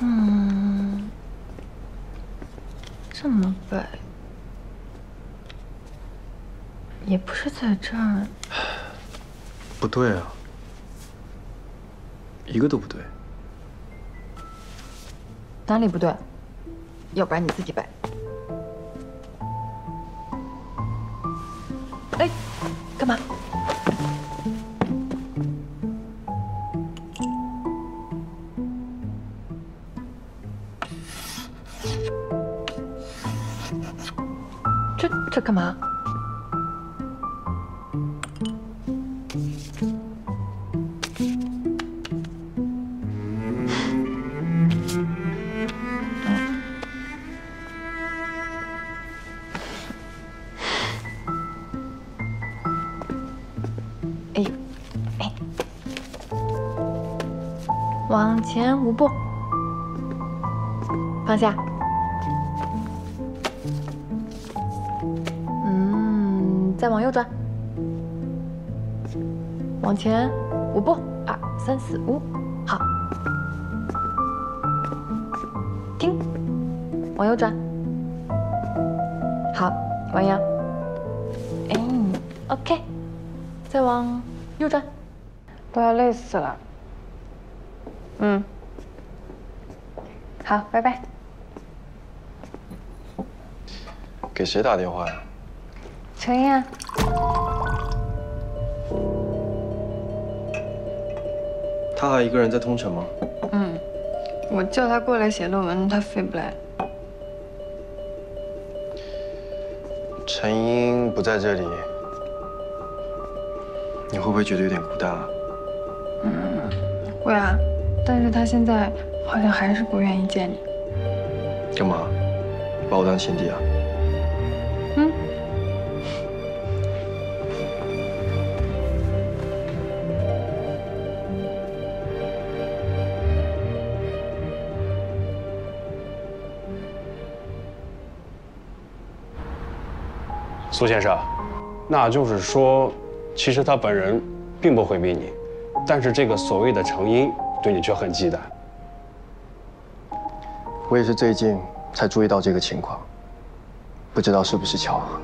嗯，这么背，也不是在这儿。不对啊，一个都不对。哪里不对？要不然你自己背。哎，干嘛？这这干嘛？哎呦，哎，往前五步，放下。再往右转，往前五步，二三四五，好。停，往右转，好，弯腰。哎，OK。再往右转，都要累死了。嗯，好，拜拜。给谁打电话呀？程英啊，他还一个人在通城吗？嗯，我叫他过来写论文，他飞不来。陈英不在这里，你会不会觉得有点孤单啊？嗯会啊，但是他现在好像还是不愿意见你。干嘛？把我当亲弟啊？苏先生，那就是说，其实他本人并不回避你，但是这个所谓的程英对你却很忌惮。我也是最近才注意到这个情况，不知道是不是巧合。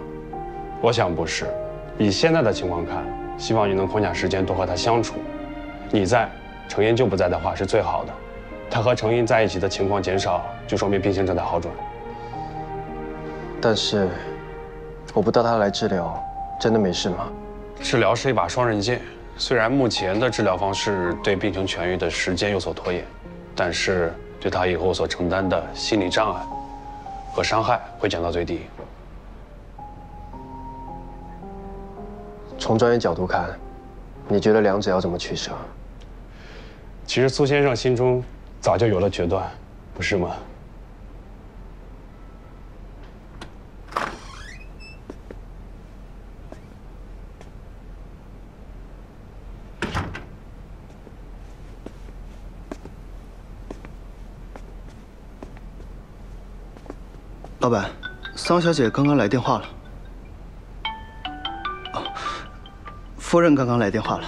我想不是，以现在的情况看，希望你能空下时间多和他相处。你在，程英就不在的话是最好的。他和程英在一起的情况减少，就说明病情正在好转。但是，我不带他来治疗，真的没事吗？治疗是一把双刃剑，虽然目前的治疗方式对病情痊愈的时间有所拖延，但是对他以后所承担的心理障碍和伤害会降到最低。从专业角度看，你觉得两者要怎么取舍？其实苏先生心中早就有了决断，不是吗？老板，桑小姐刚刚来电话了。哦，夫人刚刚来电话了。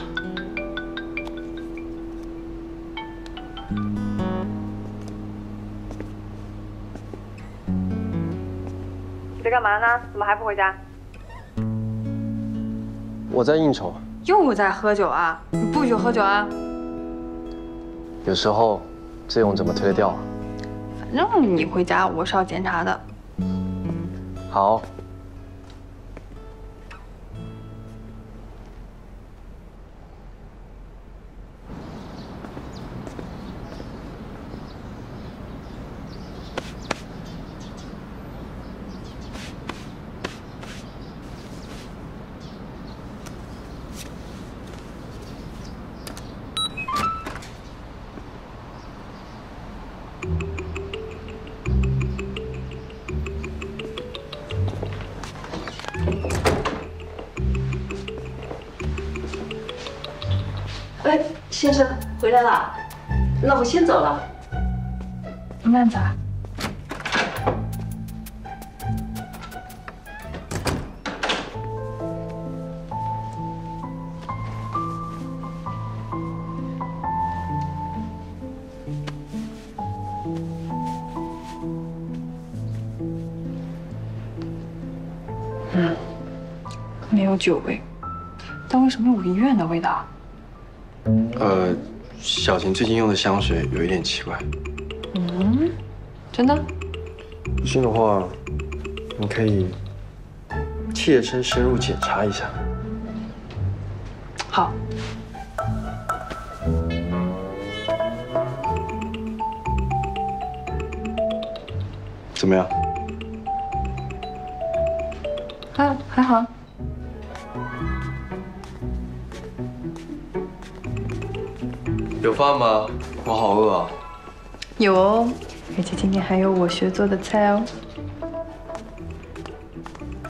你在干嘛呢？怎么还不回家？我在应酬，又在喝酒啊？你不许喝酒啊！有时候这种怎么推得掉啊？反正你回家我是要检查的。好，先生回来了，那我先走了，慢走。嗯，没有酒味，但为什么有医院的味道？呃，小晴最近用的香水有一点奇怪。嗯，真的？不信的话，你可以切身深入检查一下。好。怎么样？还还好。有饭吗？我好饿啊。有哦，而且今天还有我学做的菜哦。